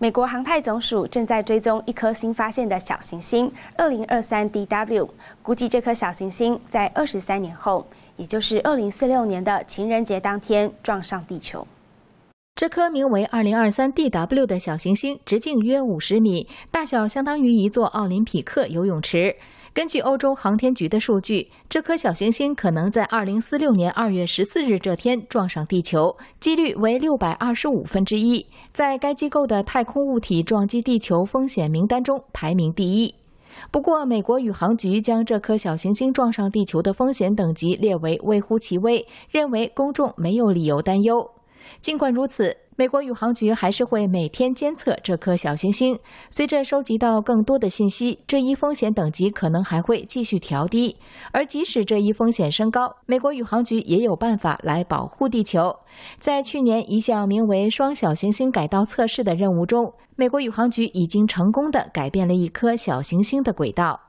美国航太总署正在追踪一颗新发现的小行星二零二三 DW，估计这颗小行星在二十三年后，也就是二零四六年的情人节当天撞上地球。这颗名为二零二三 DW 的小行星直径约五十米，大小相当于一座奥林匹克游泳池。根据欧洲航天局的数据，这颗小行星可能在二零四六年二月十四日这天撞上地球，几率为六百二十五分之一，在该机构的太空物体撞击地球风险名单中排名第一。不过，美国宇航局将这颗小行星撞上地球的风险等级列为微乎其微，认为公众没有理由担忧。尽管如此，美国宇航局还是会每天监测这颗小行星。随着收集到更多的信息，这一风险等级可能还会继续调低。而即使这一风险升高，美国宇航局也有办法来保护地球。在去年一项名为“双小行星改道测试”的任务中，美国宇航局已经成功的改变了一颗小行星的轨道。